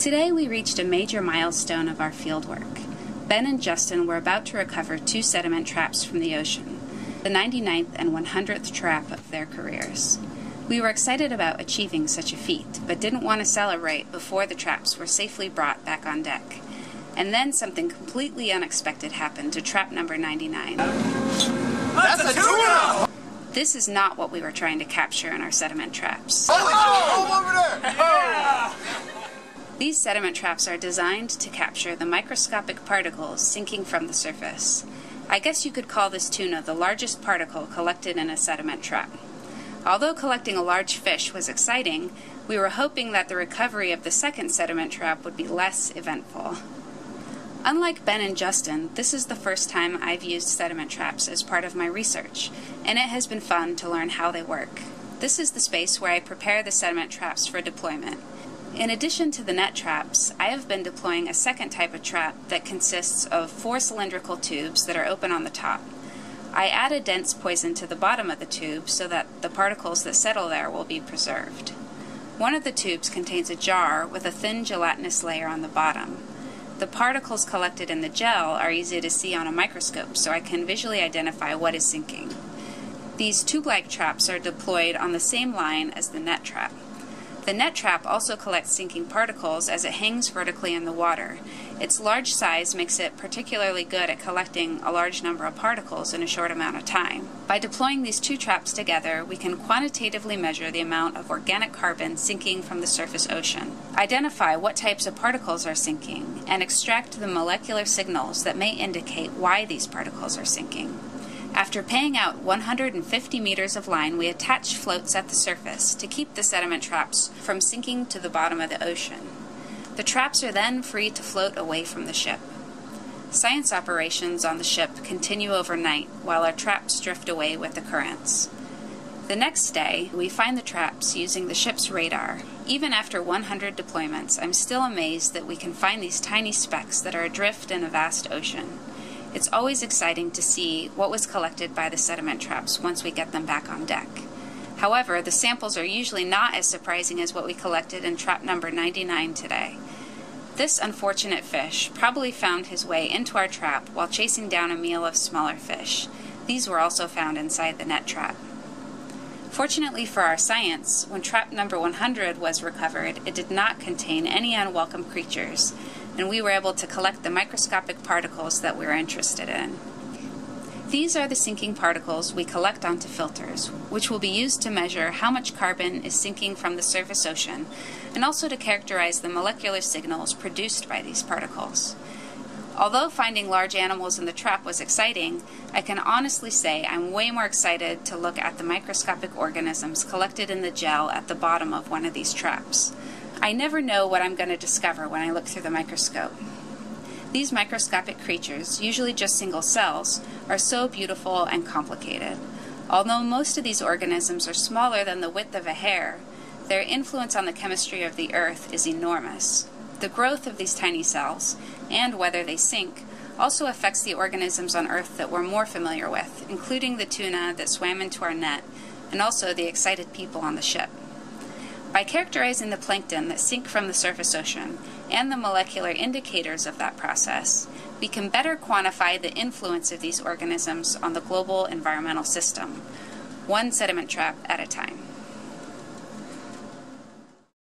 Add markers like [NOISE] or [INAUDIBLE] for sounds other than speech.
Today we reached a major milestone of our fieldwork. Ben and Justin were about to recover two sediment traps from the ocean, the 99th and 100th trap of their careers. We were excited about achieving such a feat, but didn't want to celebrate before the traps were safely brought back on deck. And then something completely unexpected happened to trap number 99. That's a tuna! This is not what we were trying to capture in our sediment traps. Oh, over there! [LAUGHS] These sediment traps are designed to capture the microscopic particles sinking from the surface. I guess you could call this tuna the largest particle collected in a sediment trap. Although collecting a large fish was exciting, we were hoping that the recovery of the second sediment trap would be less eventful. Unlike Ben and Justin, this is the first time I've used sediment traps as part of my research, and it has been fun to learn how they work. This is the space where I prepare the sediment traps for deployment. In addition to the net traps, I have been deploying a second type of trap that consists of four cylindrical tubes that are open on the top. I add a dense poison to the bottom of the tube so that the particles that settle there will be preserved. One of the tubes contains a jar with a thin gelatinous layer on the bottom. The particles collected in the gel are easy to see on a microscope, so I can visually identify what is sinking. These tube-like traps are deployed on the same line as the net trap. The net trap also collects sinking particles as it hangs vertically in the water. Its large size makes it particularly good at collecting a large number of particles in a short amount of time. By deploying these two traps together, we can quantitatively measure the amount of organic carbon sinking from the surface ocean, identify what types of particles are sinking, and extract the molecular signals that may indicate why these particles are sinking. After paying out 150 meters of line, we attach floats at the surface to keep the sediment traps from sinking to the bottom of the ocean. The traps are then free to float away from the ship. Science operations on the ship continue overnight while our traps drift away with the currents. The next day, we find the traps using the ship's radar. Even after 100 deployments, I'm still amazed that we can find these tiny specks that are adrift in a vast ocean. It's always exciting to see what was collected by the sediment traps once we get them back on deck. However, the samples are usually not as surprising as what we collected in trap number 99 today. This unfortunate fish probably found his way into our trap while chasing down a meal of smaller fish. These were also found inside the net trap. Fortunately for our science, when trap number 100 was recovered, it did not contain any unwelcome creatures, and we were able to collect the microscopic particles that we were interested in. These are the sinking particles we collect onto filters, which will be used to measure how much carbon is sinking from the surface ocean, and also to characterize the molecular signals produced by these particles. Although finding large animals in the trap was exciting, I can honestly say I'm way more excited to look at the microscopic organisms collected in the gel at the bottom of one of these traps. I never know what I'm going to discover when I look through the microscope. These microscopic creatures, usually just single cells, are so beautiful and complicated. Although most of these organisms are smaller than the width of a hair, their influence on the chemistry of the Earth is enormous. The growth of these tiny cells, and whether they sink, also affects the organisms on Earth that we're more familiar with, including the tuna that swam into our net, and also the excited people on the ship. By characterizing the plankton that sink from the surface ocean and the molecular indicators of that process, we can better quantify the influence of these organisms on the global environmental system, one sediment trap at a time.